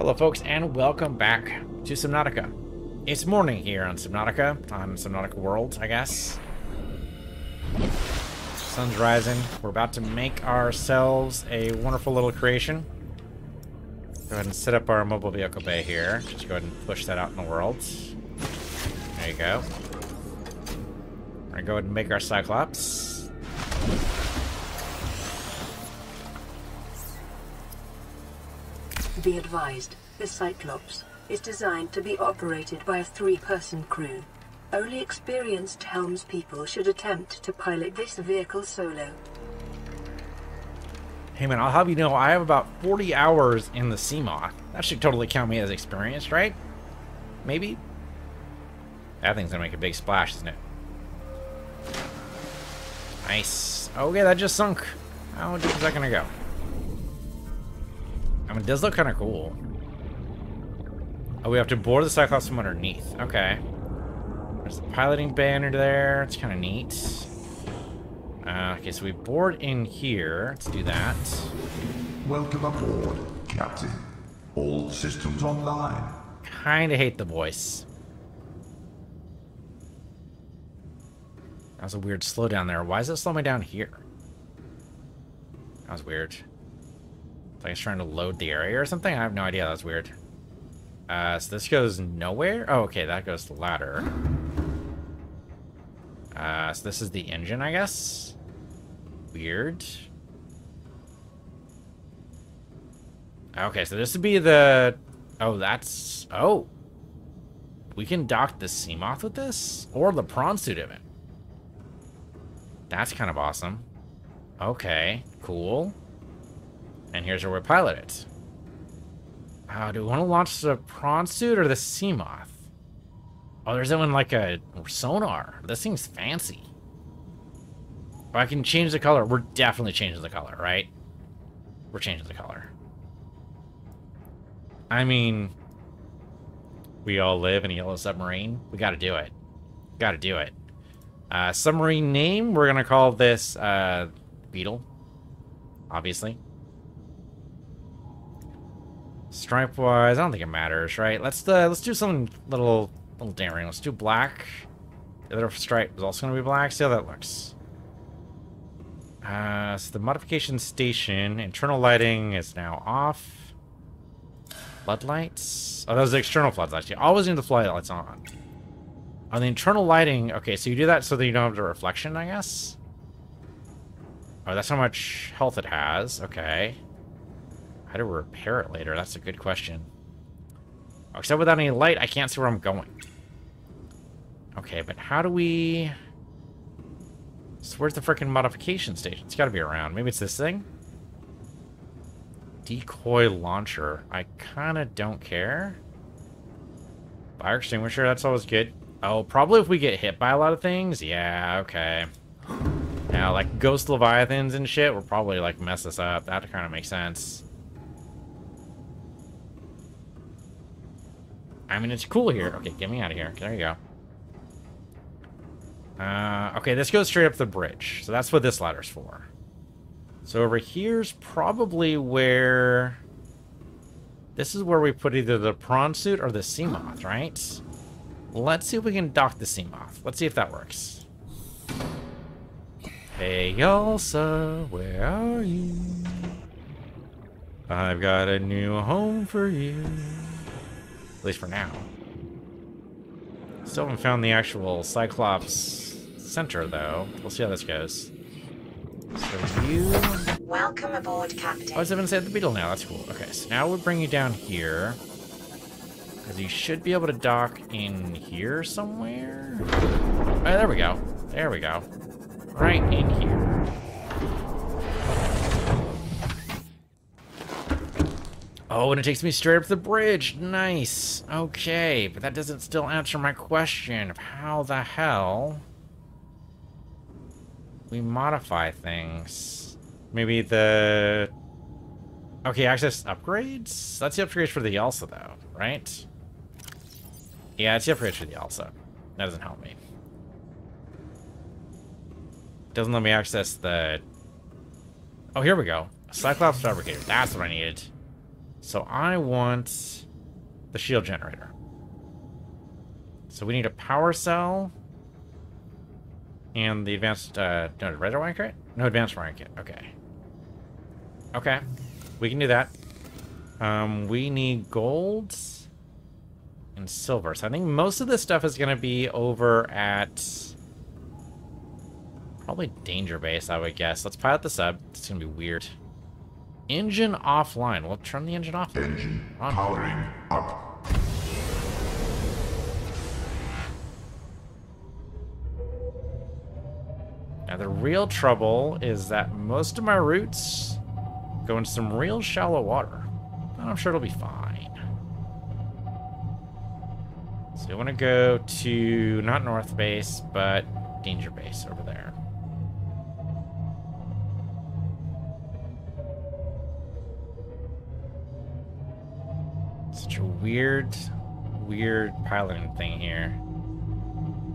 Hello, folks, and welcome back to Subnautica. It's morning here on Subnautica, on Subnautica World, I guess. Sun's rising. We're about to make ourselves a wonderful little creation. Go ahead and set up our mobile vehicle bay here. Just go ahead and push that out in the world. There you go. We're gonna go ahead and make our Cyclops. Be advised, the Cyclops is designed to be operated by a three-person crew. Only experienced helmspeople should attempt to pilot this vehicle solo. Hey man, I'll have you know I have about 40 hours in the Seamoth. That should totally count me as experienced, right? Maybe? That thing's gonna make a big splash, isn't it? Nice. Okay, that just sunk. How deep is that gonna go? I mean, it does look kind of cool. Oh, we have to board the Cyclops from underneath. Okay. There's the piloting banner there. It's kind of neat. Uh, okay, so we board in here. Let's do that. Welcome aboard, Captain. All systems online. Kind of hate the voice. That was a weird slowdown there. Why is it slowing me down here? That was weird. Like it's trying to load the area or something? I have no idea. That's weird. Uh, so this goes nowhere? Oh, okay. That goes to the ladder. Uh, so this is the engine, I guess? Weird. Okay, so this would be the... Oh, that's... Oh. We can dock the Seamoth with this? Or the prawn suit of it. That's kind of awesome. Okay, cool. And here's where we pilot it. Uh, do we want to launch the prawn suit or the Seamoth? Oh, there's even like a sonar. This thing's fancy. If I can change the color, we're definitely changing the color, right? We're changing the color. I mean, we all live in a yellow submarine. We got to do it. Got to do it. Uh, submarine name, we're going to call this uh, Beetle, obviously. Stripe-wise, I don't think it matters, right? Let's uh, let's do something little little daring. Let's do black. The other stripe is also going to be black. See how that looks. Uh, so the modification station, internal lighting is now off. Floodlights? Oh, those are external floodlights. You always need the floodlights on. On the internal lighting, okay, so you do that so that you don't have the reflection, I guess? Oh, that's how much health it has. Okay. How do we repair it later? That's a good question. Except without any light, I can't see where I'm going. Okay, but how do we... So where's the freaking modification station? It's got to be around. Maybe it's this thing? Decoy launcher. I kind of don't care. Fire extinguisher, that's always good. Oh, probably if we get hit by a lot of things? Yeah, okay. Now, like ghost leviathans and shit will probably, like, mess us up. That kind of makes sense. I mean, it's cool here. Okay, get me out of here. There you go. Uh, okay, this goes straight up the bridge. So that's what this ladder's for. So over here's probably where... This is where we put either the prawn suit or the Seamoth, right? Let's see if we can dock the Seamoth. Let's see if that works. Hey, Elsa, where are you? I've got a new home for you. At least for now. Still haven't found the actual Cyclops center, though. We'll see how this goes. So you... Welcome aboard, Captain. Oh, it's even say the Beetle now. That's cool. Okay, so now we'll bring you down here. Because you should be able to dock in here somewhere. Oh, there we go. There we go. Right in here. Oh, and it takes me straight up the bridge. Nice. Okay, but that doesn't still answer my question of how the hell we modify things. Maybe the... Okay, access upgrades? That's the upgrades for the Elsa, though, right? Yeah, it's the upgrades for the Elsa. That doesn't help me. Doesn't let me access the... Oh, here we go. Cyclops Fabricator. That's what I needed. So I want the shield generator. So we need a power cell and the advanced, uh, no, red wiring kit? No, advanced wiring kit. Okay. Okay. We can do that. Um, we need gold and silver. So I think most of this stuff is going to be over at probably Danger Base, I would guess. Let's pilot this up. It's going to be weird. Engine offline. We'll turn the engine off. Engine On. powering up. Now, the real trouble is that most of my routes go into some real shallow water. But I'm sure it'll be fine. So we want to go to, not North Base, but Danger Base over there. Weird, weird piloting thing here.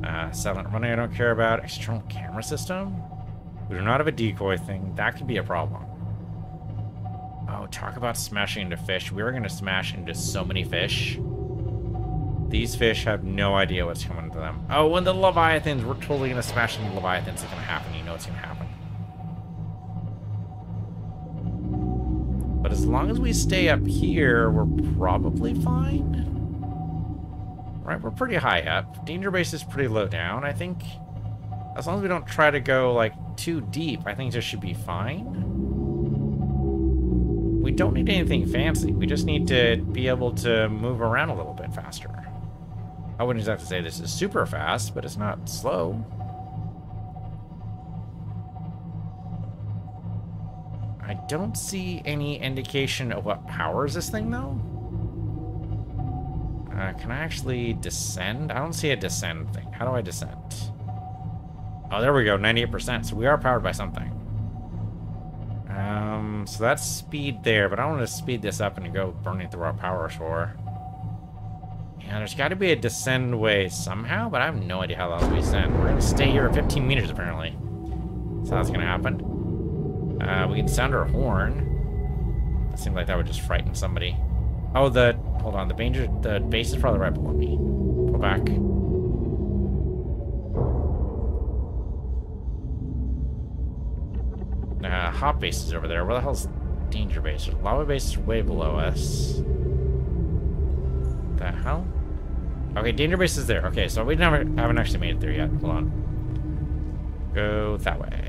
Uh, silent running I don't care about. External camera system? We do not have a decoy thing. That could be a problem. Oh, talk about smashing into fish. We are going to smash into so many fish. These fish have no idea what's coming to them. Oh, when the Leviathans, we're totally going to smash into Leviathans. It's going to happen. You know it's going to happen. As long as we stay up here, we're probably fine. Right, we're pretty high up. Danger base is pretty low down, I think. As long as we don't try to go, like, too deep, I think this should be fine. We don't need anything fancy. We just need to be able to move around a little bit faster. I wouldn't have to say this is super fast, but it's not slow. Don't see any indication of what powers this thing, though. Uh, can I actually descend? I don't see a descend thing. How do I descend? Oh, there we go, 98%. So we are powered by something. Um, so that's speed there, but I want to speed this up and go burning through our power shore. Yeah, there's got to be a descend way somehow, but I have no idea how that'll be descend. We're going to stay here at 15 meters, apparently. So that's going to happen. Uh, we can sound our horn. Seems like that would just frighten somebody. Oh, the... Hold on, the danger... The base is probably right below me. Go back. Uh, hot base is over there. Where the hell's danger base? Lava base is way below us. The hell? Okay, danger base is there. Okay, so we never haven't actually made it there yet. Hold on. Go that way.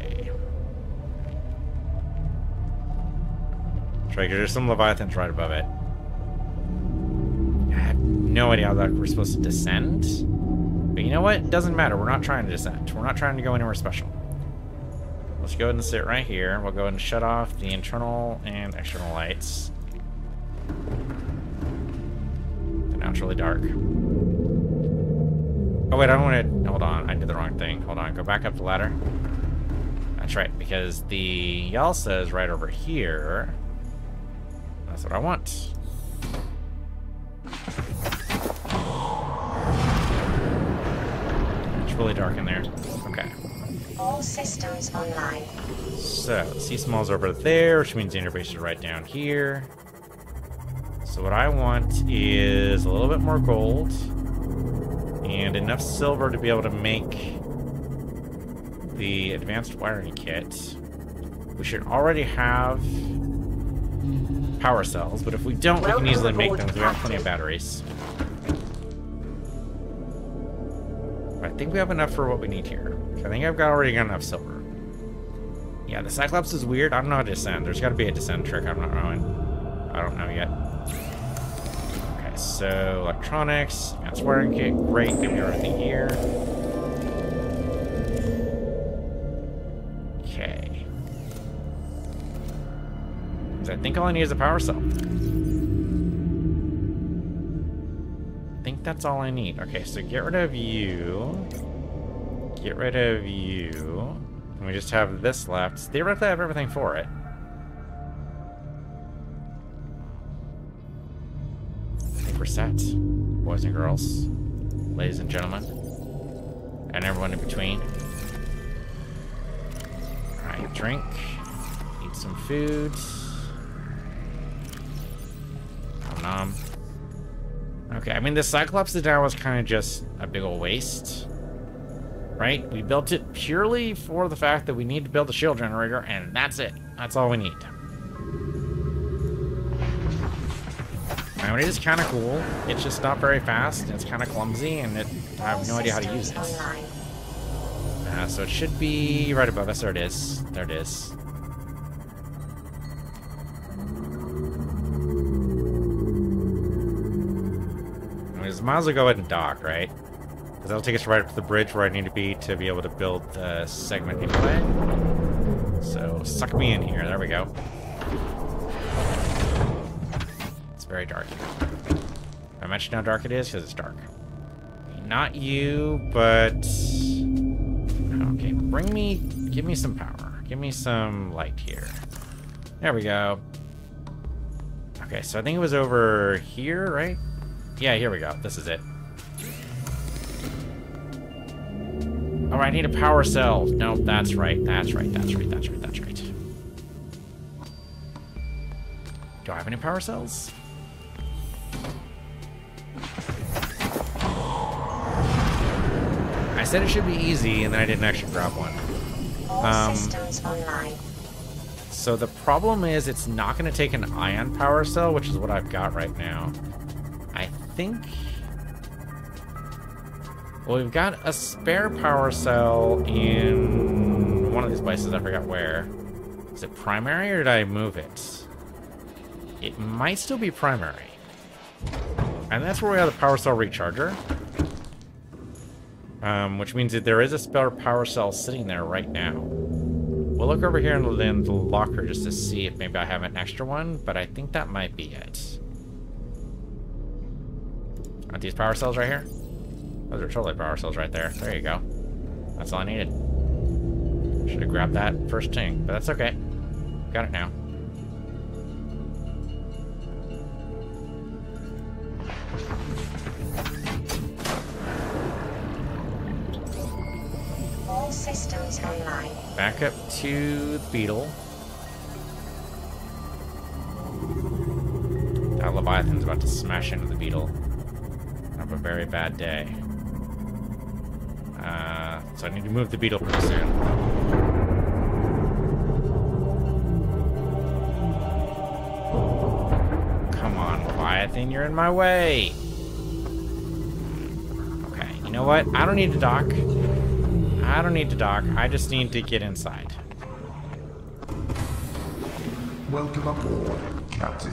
Try there's some leviathans right above it. I have no idea how that we're supposed to descend. But you know what? It doesn't matter. We're not trying to descend. We're not trying to go anywhere special. Let's go ahead and sit right here. We'll go ahead and shut off the internal and external lights. Now it's dark. Oh wait, I don't want to... Hold on, I did the wrong thing. Hold on, go back up the ladder. That's right, because the Elsa is right over here. That's what I want. It's really dark in there. Okay. All systems online. So, Seamoth's over there, which means the interface is right down here. So what I want is a little bit more gold and enough silver to be able to make the advanced wiring kit. We should already have power cells, but if we don't, we can easily make them because we have plenty of batteries. I think we have enough for what we need here. I think I've got already got enough silver. Yeah, the Cyclops is weird. I don't know how to descend. There's got to be a descend trick. I'm not knowing. I don't know yet. Okay, so electronics, advanced wiring kit, great. Give me everything here. I think all I need is a power cell. I think that's all I need. Okay, so get rid of you. Get rid of you. And we just have this left. Theoretically, I have everything for it. I think we're set. Boys and girls. Ladies and gentlemen. And everyone in between. Alright, drink. Eat some food. Nom. Okay, I mean, the Cyclops down was kind of just a big old waste. Right? We built it purely for the fact that we need to build a shield generator, and that's it. That's all we need. I mean, it is kind of cool. It's just not very fast, and it's kind of clumsy, and it, I have no idea how to use it. Uh, so it should be right above us. There it is. There it is. Might as well go ahead and dock, right? Because that'll take us right up to the bridge where I need to be to be able to build the segment anyway. So suck me in here. There we go. It's very dark. I mentioned how dark it is because it's dark. Not you, but Okay, bring me, give me some power. Give me some light here. There we go. Okay, so I think it was over here, right? Yeah, here we go. This is it. Oh, I need a power cell. No, that's right. That's right. That's right. That's right. That's right. Do I have any power cells? I said it should be easy, and then I didn't actually grab one. Um, systems online. So the problem is it's not going to take an ion power cell, which is what I've got right now. I think... Well, we've got a spare power cell in one of these places. I forgot where. Is it primary, or did I move it? It might still be primary. And that's where we have the power cell recharger. Um, which means that there is a spare power cell sitting there right now. We'll look over here in the locker just to see if maybe I have an extra one, but I think that might be it. Aren't these power cells right here? Those are totally power cells right there. There you go. That's all I needed. Should have grabbed that first thing, but that's okay. Got it now. All systems online. Back up to the beetle. That Leviathan's about to smash into the beetle. Have a very bad day. Uh, so I need to move the beetle pretty soon. Come on, Leviathan, you're in my way. Okay, you know what? I don't need to dock. I don't need to dock. I just need to get inside. Welcome aboard, Captain.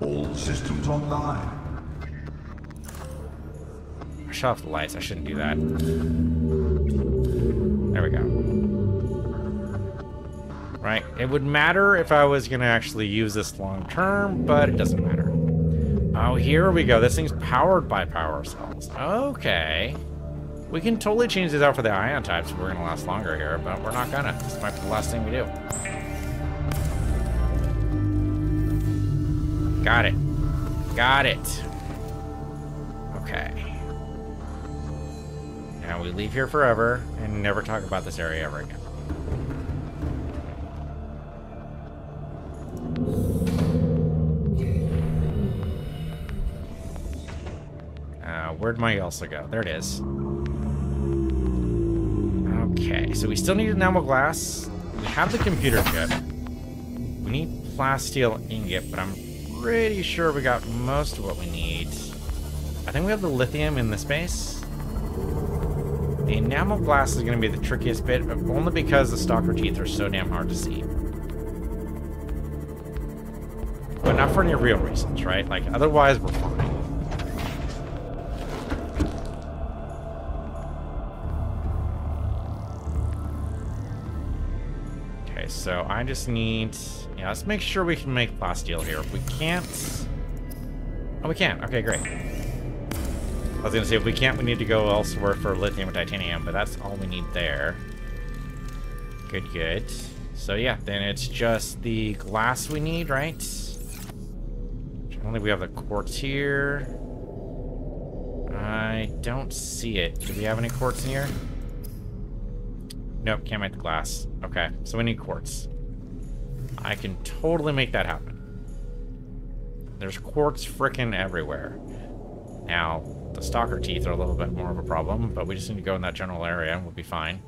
All systems online. Shut off the lights. I shouldn't do that. There we go. Right. It would matter if I was to actually use this long term, but it doesn't matter. Oh, here we go. This thing's powered by power cells. Okay. We can totally change these out for the ion types we're to last longer here, but we're not gonna. This might be the last thing we do. Got it. Got it. We leave here forever and never talk about this area ever again. Uh, where'd my also go? There it is. Okay, so we still need enamel glass. We have the computer chip. We need plasteel ingot, but I'm pretty sure we got most of what we need. I think we have the lithium in the space. The enamel glass is going to be the trickiest bit, but only because the stalker teeth are so damn hard to see. But not for any real reasons, right? Like, otherwise we're fine. Okay, so I just need... Yeah, let's make sure we can make plasteel here. If we can't... Oh, we can. Okay, great. I was gonna say, if we can't, we need to go elsewhere for lithium and titanium, but that's all we need there. Good, good. So yeah, then it's just the glass we need, right? I Only we have the quartz here. I don't see it. Do we have any quartz in here? Nope, can't make the glass. Okay, so we need quartz. I can totally make that happen. There's quartz frickin' everywhere. Now, the stalker teeth are a little bit more of a problem, but we just need to go in that general area and we'll be fine.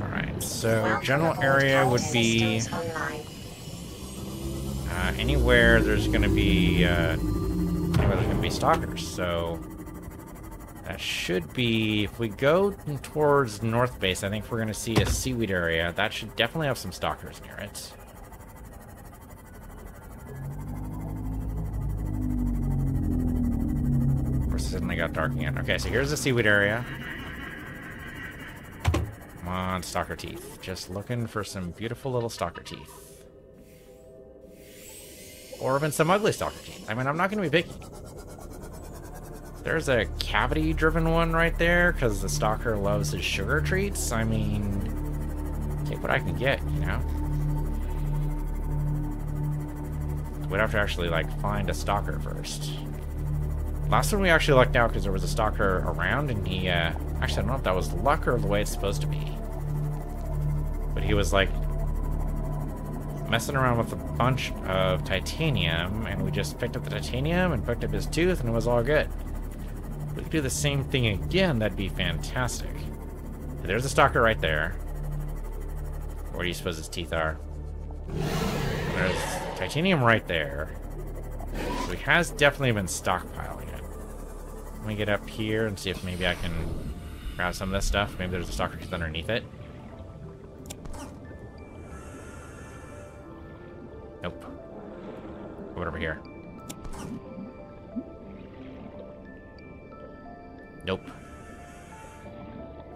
Alright, so general area would be uh, anywhere there's gonna be uh, anywhere there's gonna be stalkers. So that should be if we go towards North Base. I think we're gonna see a seaweed area. That should definitely have some stalkers near it. Suddenly got dark again. Okay, so here's the seaweed area. Come on, stalker teeth. Just looking for some beautiful little stalker teeth. Or even some ugly stalker teeth. I mean, I'm not going to be picky. There's a cavity-driven one right there, because the stalker loves his sugar treats. I mean, take what I can get, you know? We'd have to actually, like, find a stalker first. Last one we actually lucked out because there was a stalker around, and he, uh... Actually, I don't know if that was luck or the way it's supposed to be. But he was, like, messing around with a bunch of titanium, and we just picked up the titanium and picked up his tooth, and it was all good. If we could do the same thing again, that'd be fantastic. There's a stalker right there. Where do you suppose his teeth are? There's titanium right there. So he has definitely been stockpiling. Let me get up here and see if maybe I can grab some of this stuff. Maybe there's a stalker tooth underneath it. Nope. What over here? Nope.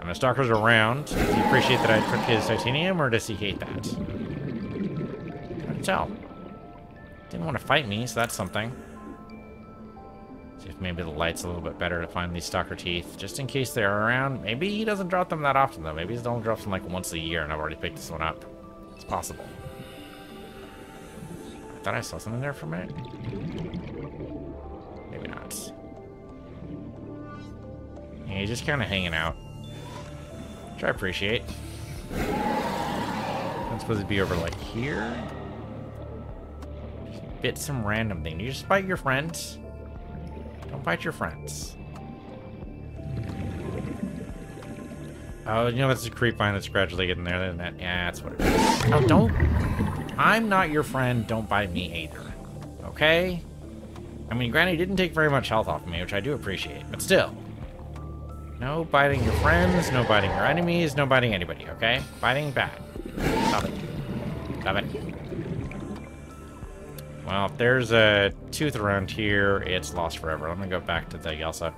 And the stalker's around. Does he appreciate that I took his titanium, or does he hate that? Can't tell. Didn't want to fight me, so that's something. See if maybe the light's a little bit better to find these stalker teeth, just in case they're around. Maybe he doesn't drop them that often, though. Maybe he only drops them like once a year, and I've already picked this one up. It's possible. I thought I saw something there for a minute. Maybe not. Yeah, he's just kind of hanging out. Which I appreciate. I'm supposed to be over like here. Bit some random thing. You just bite your friends. Don't your friends. Oh, you know that's a creep vine that's gradually getting there, isn't it? Yeah, that's what it is. Oh, don't. I'm not your friend. Don't bite me either. Okay? I mean, Granny didn't take very much health off of me, which I do appreciate, but still. No biting your friends, no biting your enemies, no biting anybody, okay? Biting bad. Stop it. Well, if there's a tooth around here, it's lost forever. Let me go back to the Elsa.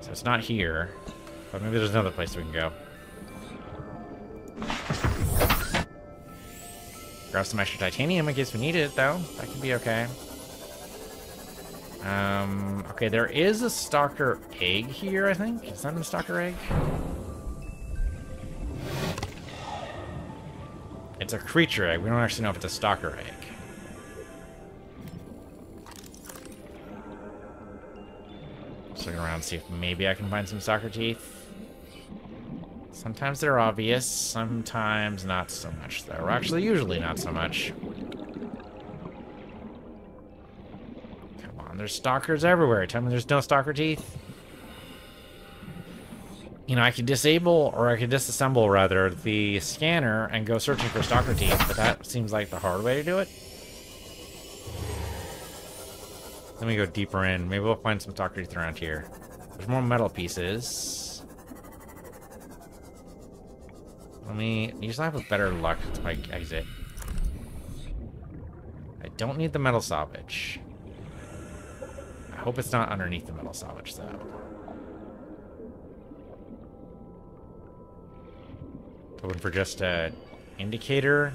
So it's not here, but maybe there's another place we can go. Grab some extra titanium in case we need it, though. That could be okay. Um, okay, there is a stalker egg here, I think. Is that a stalker egg? It's a creature egg. We don't actually know if it's a stalker egg. Just looking around see if maybe I can find some stalker teeth. Sometimes they're obvious, sometimes not so much, though. Or actually, usually not so much. Come on, there's stalkers everywhere. Tell me there's no stalker teeth. You know, I could disable, or I could disassemble, rather, the scanner and go searching for stalker teeth, but that seems like the hard way to do it. Let me go deeper in. Maybe we'll find some stalker teeth around here. There's more metal pieces. Let me... Usually I have a better luck to my exit. I don't need the metal salvage. I hope it's not underneath the metal salvage, though. Looking for just a indicator.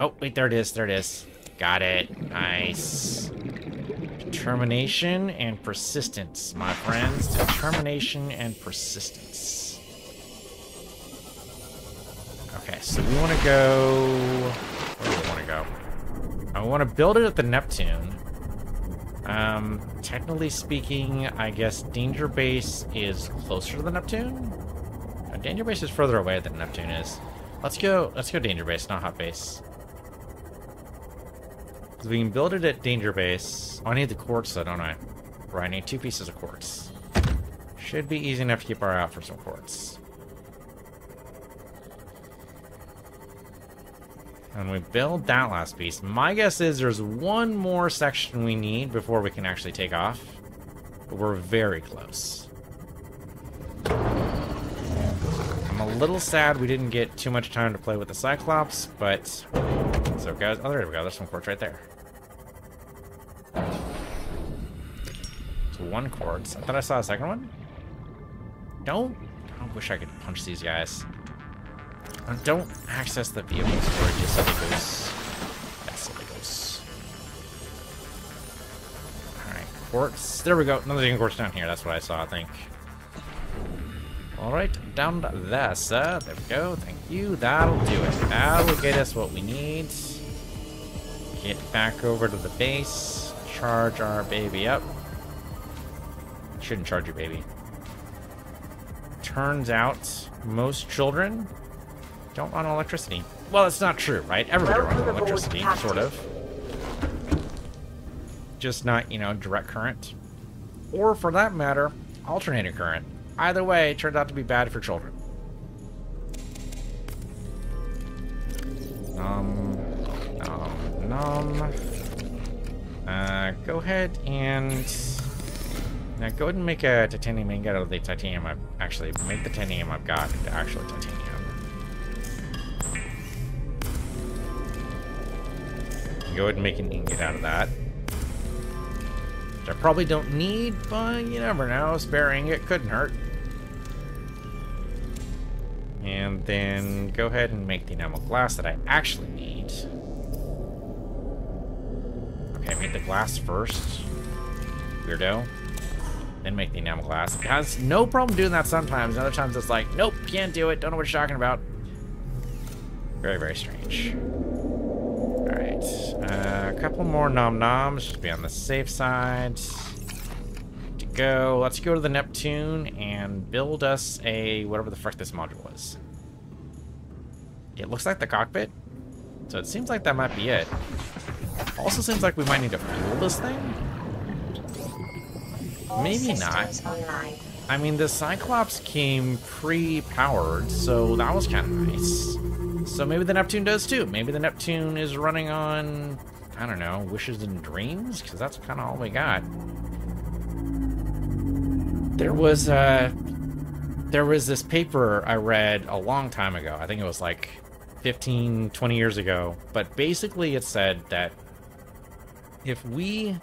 Oh, wait, there it is. There it is. Got it. Nice. Determination and persistence, my friends. Determination and persistence. Okay, so we want to go... Where do we want to go? I want to build it at the Neptune. Um, technically speaking, I guess Danger Base is closer to the Neptune? Danger Base is further away than Neptune is. Let's go, let's go Danger Base, not Hot Base. Because we can build it at Danger Base. Oh, I need the quartz though, don't I? Right, I need two pieces of quartz. Should be easy enough to keep our eye out for some quartz. And we build that last piece. My guess is there's one more section we need before we can actually take off. But we're very close. Little sad we didn't get too much time to play with the Cyclops, but... So guys, oh there we go, there's some quartz right there. So one quartz. I thought I saw a second one? Don't... I wish I could punch these guys. Uh, Don't access the vehicle storage, you silly goose. Yeah, silly goose. Alright, quartz. There we go. Another quartz down here. That's what I saw, I think. Alright, down there, sir. There we go. Thank you. That'll do it. That'll get us what we need. Get back over to the base. Charge our baby up. Shouldn't charge your baby. Turns out, most children don't run electricity. Well, it's not true, right? Everybody runs electricity, sort of. Just not, you know, direct current. Or, for that matter, alternating current. Either way, it turned out to be bad for children. Um, nom. Uh, go ahead and... Now go ahead and make a titanium ingot out of the titanium I've... Actually, make the titanium I've got into actual titanium. Go ahead and make an ingot out of that. Which I probably don't need, but you never know. Spare ingot couldn't hurt. And then go ahead and make the enamel glass that I actually need. Okay, make the glass first. Weirdo. Then make the enamel glass. It has no problem doing that sometimes. Other times it's like, nope, can't do it. Don't know what you're talking about. Very, very strange. Alright. Uh, a couple more nom noms. Just be on the safe side. Go. Let's go to the Neptune and build us a whatever the frick this module was. It looks like the cockpit. So it seems like that might be it. Also seems like we might need to fuel this thing. Maybe not. online. I mean, the Cyclops came pre-powered, so that was kind of nice. So maybe the Neptune does too. Maybe the Neptune is running on, I don't know, wishes and dreams, because that's kind of all we got. There was uh, there was this paper I read a long time ago. I think it was like 15, 20 years ago. But basically, it said that if we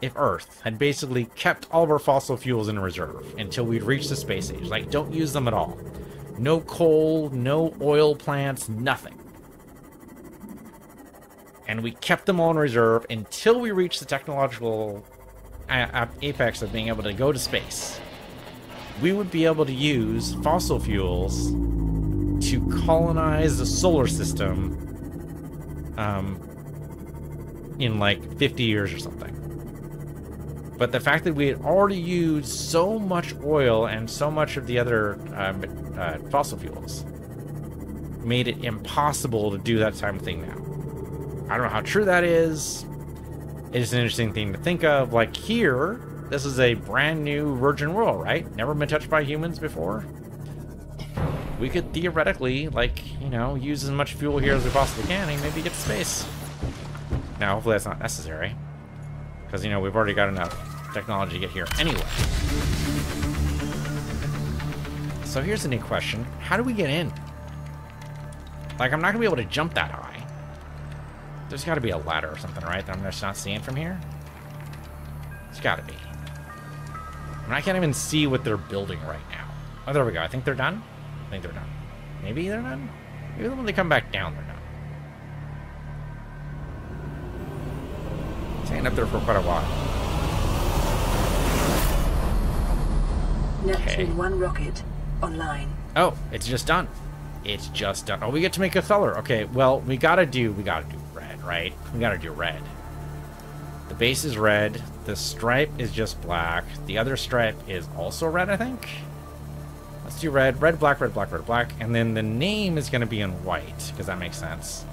if Earth had basically kept all of our fossil fuels in reserve until we'd reached the space age, like don't use them at all. No coal, no oil plants, nothing. And we kept them all in reserve until we reached the technological a- a- apex of being able to go to space. We would be able to use fossil fuels to colonize the solar system um, in like 50 years or something. But the fact that we had already used so much oil and so much of the other um, uh, fossil fuels made it impossible to do that of thing now. I don't know how true that is. It's an interesting thing to think of. Like here, this is a brand new virgin world, right? Never been touched by humans before. We could theoretically, like, you know, use as much fuel here as we possibly can and maybe get to space. Now, hopefully that's not necessary. Because, you know, we've already got enough technology to get here anyway. So here's a neat question. How do we get in? Like, I'm not going to be able to jump that high. There's got to be a ladder or something, right? That I'm just not seeing from here? It's got to be. I, mean, I can't even see what they're building right now. Oh, there we go. I think they're done. I think they're done. Maybe they're done? Maybe when they come back down, they're done. Staying up there for quite a while. Neptune Okay. 1 rocket online. Oh, it's just done. It's just done. Oh, we get to make a color. Okay, well, we gotta do, we gotta do right? We gotta do red. The base is red. The stripe is just black. The other stripe is also red, I think. Let's do red, red, black, red, black, red, black, and then the name is going to be in white because that makes sense.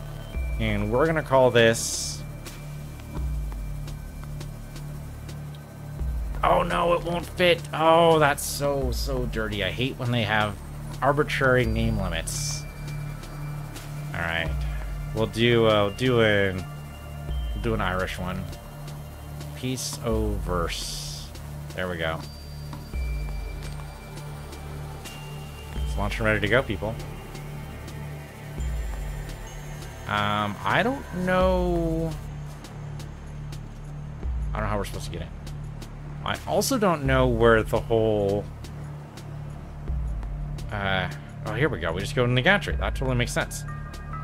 And we're going to call this. Oh no, it won't fit. Oh, that's so so dirty. I hate when they have arbitrary name limits. All right, we'll do uh, do an we'll do an Irish one. Peace o verse. There we go. It's launched and ready to go, people. Um, I don't know. I don't know how we're supposed to get in. I also don't know where the whole. Uh, oh, here we go. We just go in the gantry. That totally makes sense.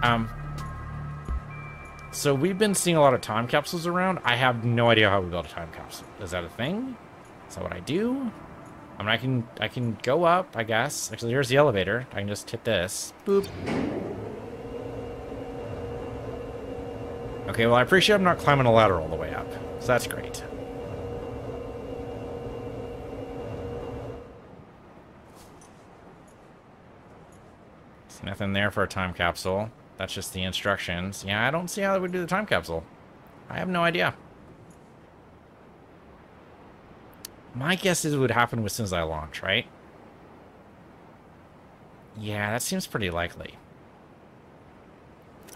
Um, so we've been seeing a lot of time capsules around. I have no idea how we build a time capsule. Is that a thing? Is that what I do? I mean, I can I can go up, I guess. Actually, here's the elevator. I can just hit this. Boop. Okay, well, I appreciate I'm not climbing a ladder all the way up. So that's great. There's nothing there for a time capsule. That's just the instructions. Yeah, I don't see how they would do the time capsule. I have no idea. My guess is it would happen as soon as I launch, right? Yeah, that seems pretty likely.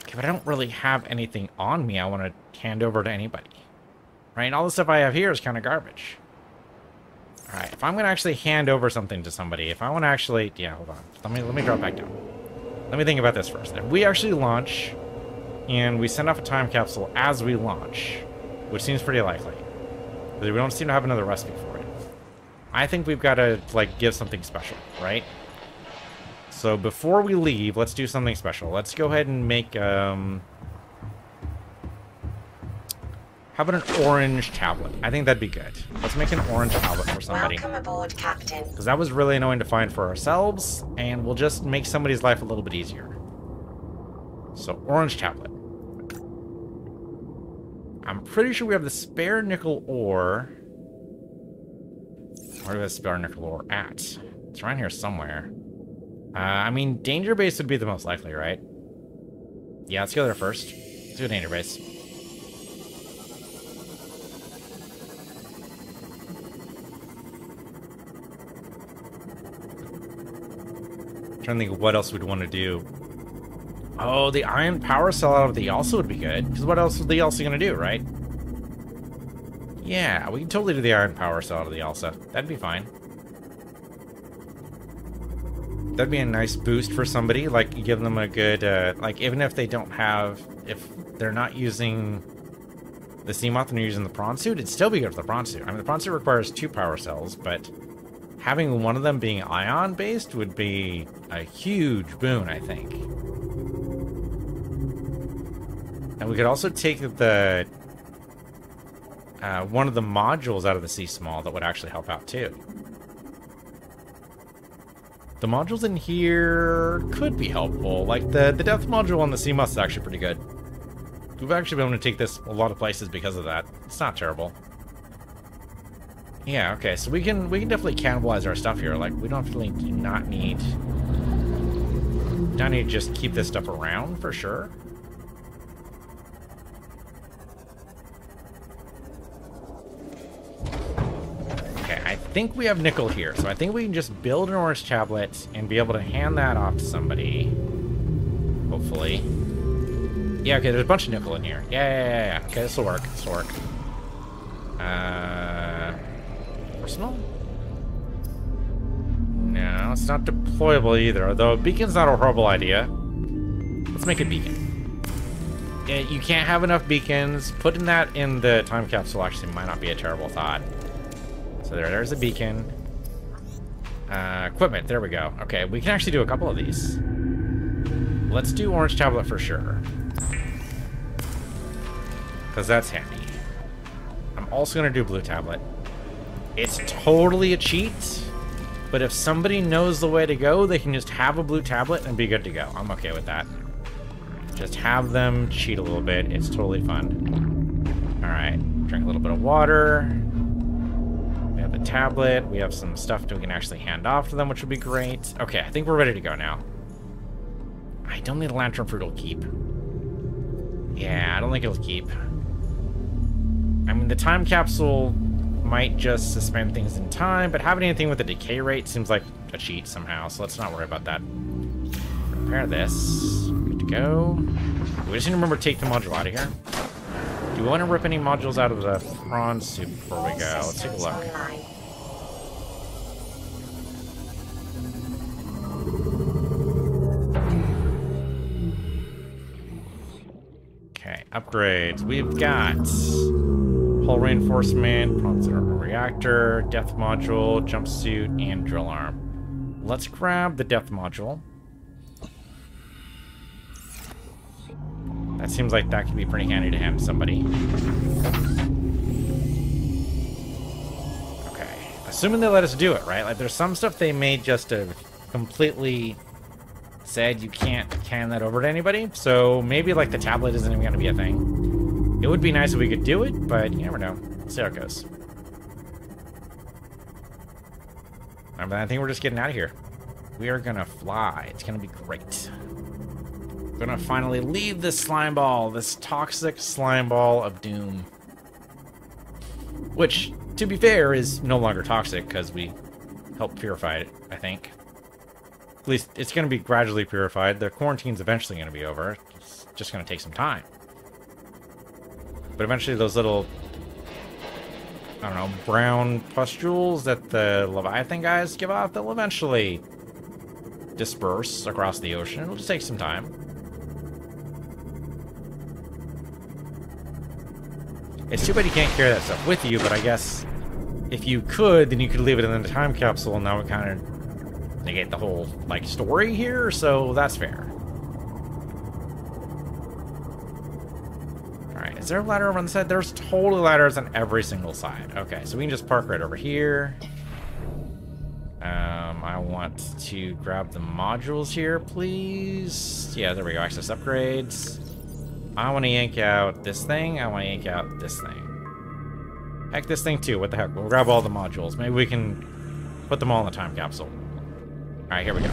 Okay, but I don't really have anything on me I want to hand over to anybody. Right? All the stuff I have here is kind of garbage. Alright, if I'm going to actually hand over something to somebody, if I want to actually... Yeah, hold on. Let me, let me drop back down. Let me think about this first. If we actually launch, and we send off a time capsule as we launch, which seems pretty likely, because we don't seem to have another recipe for it, I think we've got to, like, give something special, right? So before we leave, let's do something special. Let's go ahead and make, um... How about an orange tablet? I think that'd be good. Let's make an orange tablet for somebody. Welcome aboard, Captain. Because that was really annoying to find for ourselves, and we'll just make somebody's life a little bit easier. So, orange tablet. I'm pretty sure we have the spare nickel ore. Where do we have spare nickel ore at? It's around here somewhere. Uh, I mean, danger base would be the most likely, right? Yeah, let's go there first. Let's go danger base. Trying to think what else we'd want to do. Oh, the ion power cell out of the also would be good. Because what else is the also going to do, right? Yeah, we can totally do the ion power cell out of the Elsa. That'd be fine. That'd be a nice boost for somebody. Like, give them a good, uh, like, even if they don't have, if they're not using the Seamoth and they're using the prawn suit, it'd still be good for the prawn suit. I mean, the prawn suit requires two power cells, but having one of them being ion-based would be a huge boon, I think. And we could also take the uh, one of the modules out of the Seamoth that would actually help out too. The modules in here could be helpful. Like the the depth module on the Seamoth is actually pretty good. We've actually been able to take this a lot of places because of that. It's not terrible. Yeah, okay, so we can we can definitely cannibalize our stuff here. Like we don't really do not need don't need to just keep this stuff around for sure. Okay, I think we have nickel here, so I think we can just build an orange tablet and be able to hand that off to somebody. Hopefully. Yeah, okay, there's a bunch of nickel in here. Yeah, yeah, yeah, yeah. Okay, this will work. This will work. Uh, No, it's not deployable either, although beacon's not a horrible idea. Let's make a beacon. You can't have enough beacons. Putting that in the time capsule actually might not be a terrible thought. So there, there's a beacon. Uh, equipment, there we go. Okay, we can actually do a couple of these. Let's do orange tablet for sure. Because that's handy. I'm also going to do blue tablet. It's totally a cheat, but if somebody knows the way to go, they can just have a blue tablet and be good to go. I'm okay with that. Just have them cheat a little bit. It's totally fun. Alright, drink a little bit of water. We have the tablet. We have some stuff that we can actually hand off to them, which would be great. Okay, I think we're ready to go now. I don't think the lantern fruit will keep. Yeah, I don't think it'll keep. I mean, the time capsule might just suspend things in time, but having anything with a decay rate seems like a cheat somehow, so let's not worry about that. Repair this. Good to go. We just need to remember to take the module out of here. Do we want to rip any modules out of the Prawn Suit before we go? Let's take a look. Okay, upgrades. We've got hull reinforcement, center reactor, depth module, jump jet, and drill arm. Let's grab the depth module. That seems like that could be pretty handy to hand somebody. Okay, assuming they let us do it, right? Like, there's some stuff they made just to completely said you can't hand that over to anybody. So maybe like the tablet isn't even going to be a thing. It would be nice if we could do it, but you never know. See how it goes. Remember, I think we're just getting out of here. We are to fly. It's to be great. We're to finally leave this slime ball, this toxic slime ball of doom. Which, to be fair, is no longer toxic because we helped purify it, I think. At least it's to be gradually purified. The quarantine's eventually to be over. It's just to take some time. But eventually those little, I don't know, brown pustules that the Leviathan guys give off, they'll eventually disperse across the ocean. It'll just take some time. It's too bad you can't carry that stuff with you, but I guess if you could, then you could leave it in the time capsule, and that would kind of negate the whole like story here, so that's fair. Is there a ladder over on the side? There's totally ladders on every single side. Okay, so we can just park right over here. Um, I want to grab the modules here, please. Yeah, there we go. Access upgrades. I want to yank out this thing. I want to yank out this thing. Heck, this thing too. What the heck? We'll grab all the modules. Maybe we can put them all in the time capsule. Alright, here we go.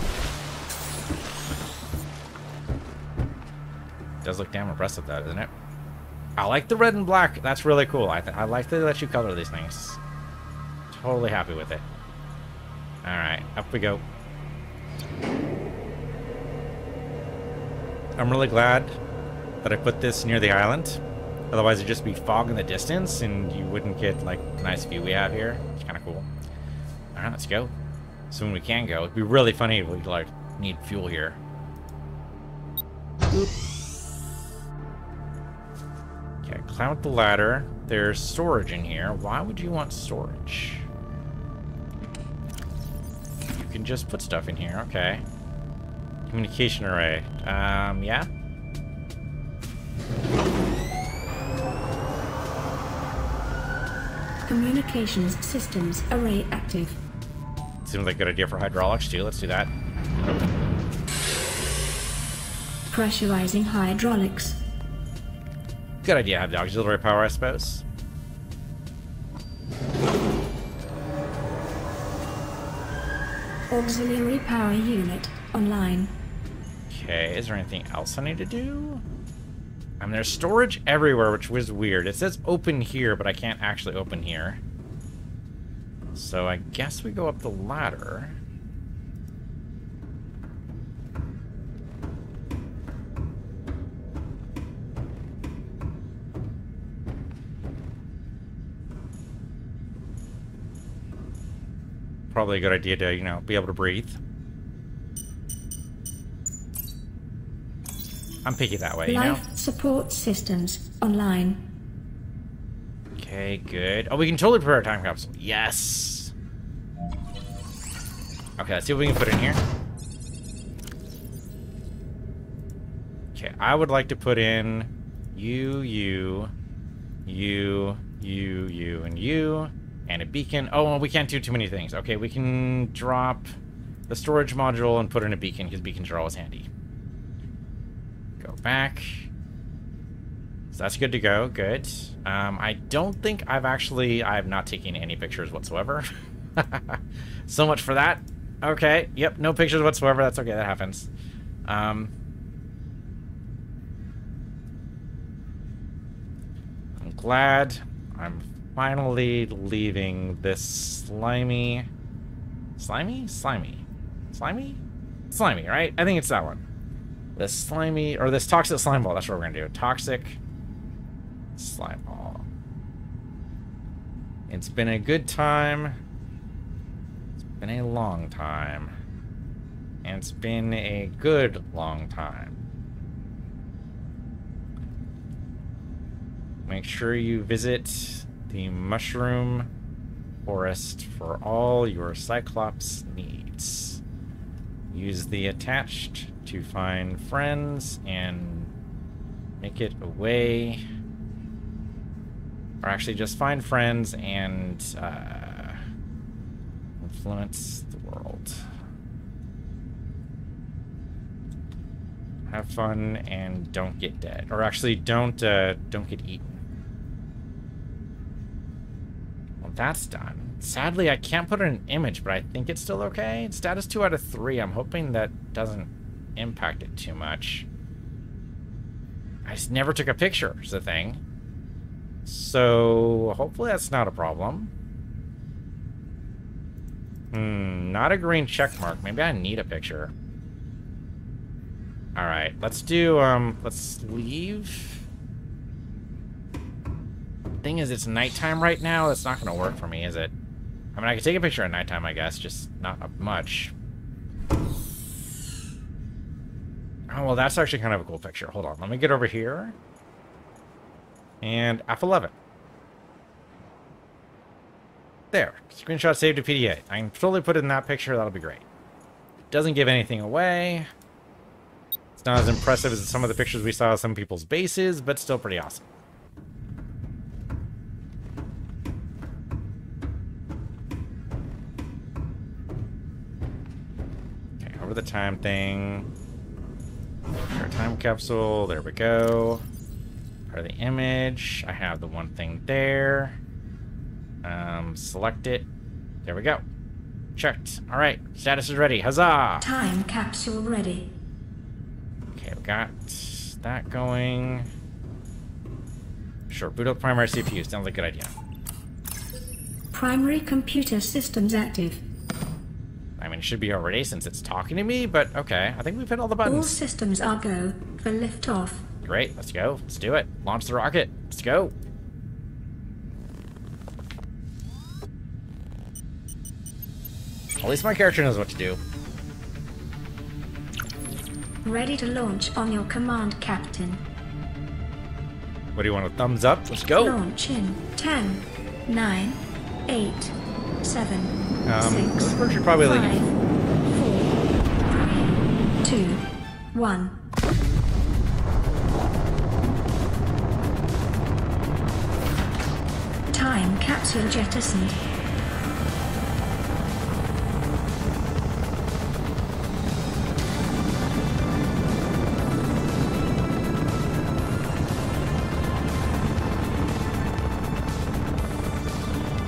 Does look damn impressive, though, doesn't it? I like the red and black. That's really cool. I, I like to let you color these things. Totally happy with it. Alright, up we go. I'm really glad that I put this near the island. Otherwise, it'd just be fog in the distance, and you wouldn't get, like, the nice view we have here. It's kind of cool. Alright, let's go. Soon we can go. It'd be really funny if we, like, need fuel here. Okay, climb up the ladder. There's storage in here. Why would you want storage? You can just put stuff in here. Okay. Communication array. Um, yeah? Communications systems array active. Seems like a good idea for hydraulics, too. Let's do that. Pressurizing hydraulics. Good idea to have the auxiliary power, I suppose. Auxiliary power unit online. Okay, is there anything else I need to do? I mean, there's storage everywhere, which was weird. It says open here, but I can't actually open here. So I guess we go up the ladder. Probably a good idea to, you know, be able to breathe. I'm picky that way, you know? Life support systems online. Okay, good. Oh, we can totally prepare a time capsule. Yes! Okay, let's see what we can put in here. Okay, I would like to put in you, you, you, you, you, and you, and a beacon. Oh, well, we can't do too many things. Okay, we can drop the storage module and put in a beacon, because beacons are always handy. Go back. So that's good to go. Good. Um, I don't think I've actually... I have not taken any pictures whatsoever. so much for that. Okay. Yep. No pictures whatsoever. That's okay. That happens. Um. I'm glad I'm finally leaving this slimy. Slimy? Slimy. Slimy? Slimy, right? I think it's that one. This slimy, or this toxic slime ball. That's what we're to do. Toxic slime ball. It's been a good time. It's been a long time. And it's been a good long time. Make sure you visit the mushroom forest for all your Cyclops needs. Use the attached to find friends and make it away. Or actually, just find friends and uh, influence the world. Have fun and don't get dead. Or actually, don't uh, don't get eaten. Well, that's done. Sadly, I can't put in an image, but I think it's still okay. Status 2 out of 3. I'm hoping that doesn't impact it too much. I just never took a picture, is the thing. So, hopefully that's not a problem. Hmm, not a green check mark. Maybe I need a picture. Alright, let's do, um, let's leave. Thing is, it's nighttime right now. It's not going to work for me, is it? I mean, I could take a picture at nighttime, I guess, just not much. Oh, well, that's actually kind of a cool picture. Hold on, let me get over here. And F11. There, screenshot saved to PDA. I can totally put it in that picture, that'll be great. Doesn't give anything away. It's not as impressive as some of the pictures we saw of some people's bases, but still pretty awesome. Over the time thing. Our time capsule, there we go. Part of the image. I have the one thing there. Um, select it. There we go. Checked. Alright, status is ready. Huzzah! Time capsule ready. Okay, we got that going. Sure, boot up primary CPU. Sounds like a good idea. Primary computer systems active. I mean, it should be already since it's talking to me, but okay. I think we've hit all the buttons. All systems are go for liftoff. Great, let's go. Let's do it. Launch the rocket. Let's go. At least my character knows what to do. Ready to launch on your command, Captain. What do you want? A thumbs up? Let's go. Launch in 10, 9, 8, 7, Um, 6, those birds should probably five, leave. four, three, two, one. Time capsule jettisoned.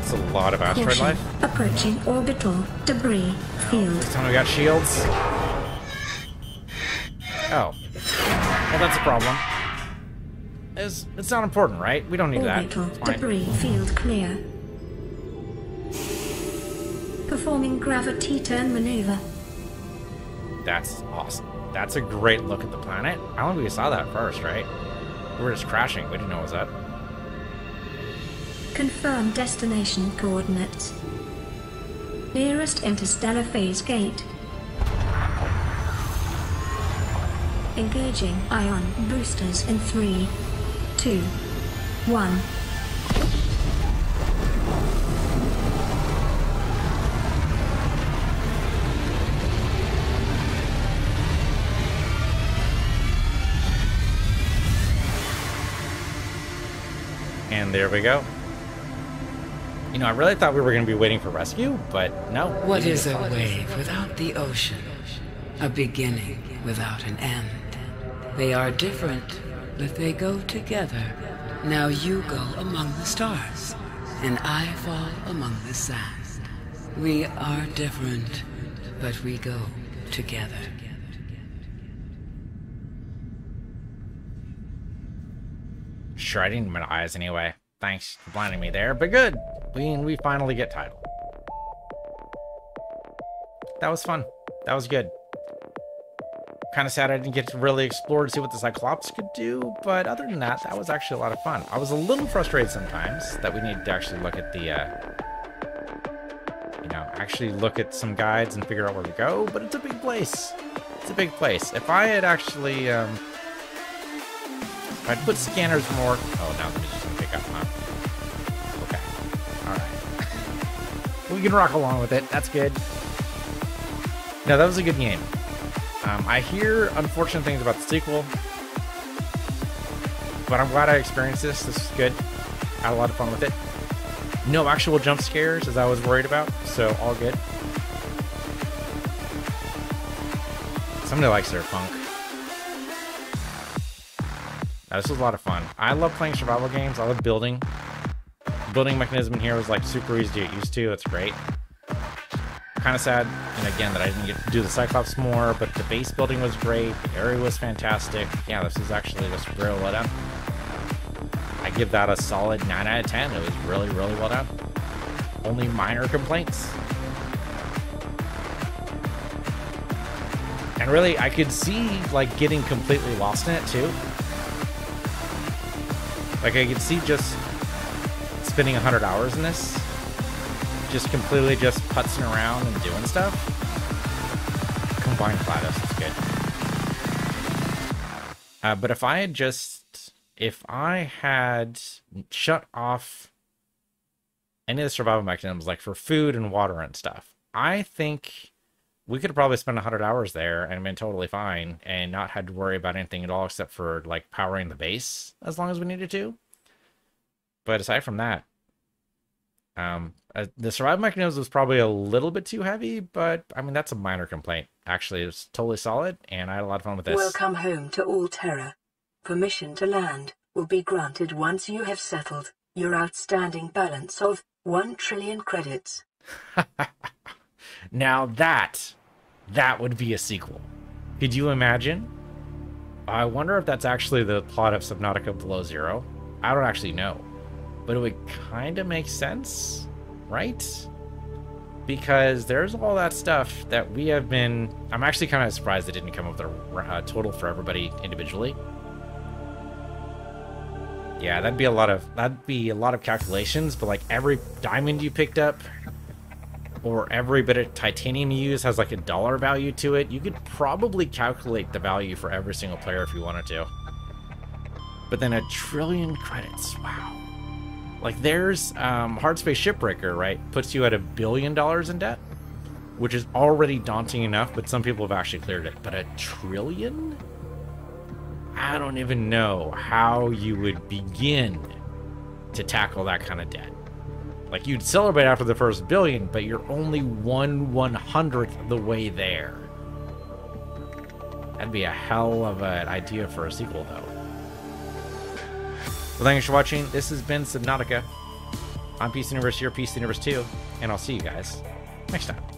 It's a lot of asteroid life. Approaching orbital debris field. This time we got shields. Oh. Well, that's a problem. It's, it's not important, right? We don't need that. Orbital debris field clear. Performing gravity turn maneuver. That's awesome. That's a great look at the planet. I don't think we saw that first, right? We were just crashing. We didn't know it was up. Confirm destination coordinates. Nearest interstellar phase gate. Engaging ion boosters in three, two, one. And there we go. You know, I really thought we were going to be waiting for rescue, but no. What is a wave without the ocean? A beginning without an end. They are different, but they go together. Now you go among the stars, and I fall among the sand. We are different, but we go together. Sure, I didn't my eyes anyway. Thanks for blinding me there, but good. We we finally get title. That was fun. That was good. Kind of sad I didn't get to really explore to see what the Cyclops could do, but other than that, that was actually a lot of fun. I was a little frustrated sometimes that we needed to actually look at the, uh, you know, actually look at some guides and figure out where to go, but it's a big place. It's a big place. If I had actually, um, if I'd put scanners more... Oh, now the music's gonna pick up, huh? We can rock along with it. That's good. No, that was a good game. Um, I hear unfortunate things about the sequel, but I'm glad I experienced this. This is good. I Had a lot of fun with it. No actual jump scares, as I was worried about, so all good. Somebody likes their funk. Now, this was a lot of fun. I love playing survival games. I love building. Building mechanism in here was like super easy to get used to. It's great kind of sad, and again, that I didn't get to do the Cyclops more, but the base building was great, the area was fantastic. Yeah, this is actually just real well done. I give that a solid 9 out of 10. It was really, really well done. Only minor complaints. And really, I could see, like, getting completely lost in it, too. Like, I could see just spending 100 hours in this just completely just putzing around and doing stuff. Combined GLaDOS is good. Uh, but if I had just, if I had shut off any of the survival mechanisms, like for food and water and stuff, I think we could have probably spent 100 hours there and been totally fine and not had to worry about anything at all except for like powering the base as long as we needed to. But aside from that, um, uh, the survival mechanism was probably a little bit too heavy, but I mean that's a minor complaint. Actually, it was totally solid, and I had a lot of fun with this. Welcome home to Alterra. Permission to land will be granted once you have settled your outstanding balance of one trillion credits. now that that would be a sequel. Could you imagine? I wonder if that's actually the plot of Subnautica Below Zero. I don't actually know but it would kind of make sense, right? Because there's all that stuff that we have been. I'm actually kind of surprised it didn't come up with a uh, total for everybody individually. Yeah, that'd be a lot of that'd be a lot of calculations. But like every diamond you picked up, or every bit of titanium you use has like a dollar value to it. You could probably calculate the value for every single player if you wanted to. But then a trillion credits. Wow. Like there's um, Hardspace Shipbreaker, right? Puts you at a billion dollars in debt, which is already daunting enough, but some people have actually cleared it. But a trillion? I don't even know how you would begin to tackle that kind of debt. Like you'd celebrate after the first billion, but you're only one one hundredth of the way there. That'd be a hell of an idea for a sequel, though. Well, thanks for watching. This has been Subnautica. I'm Piece Universe, your Piece Universe 2, and I'll see you guys next time.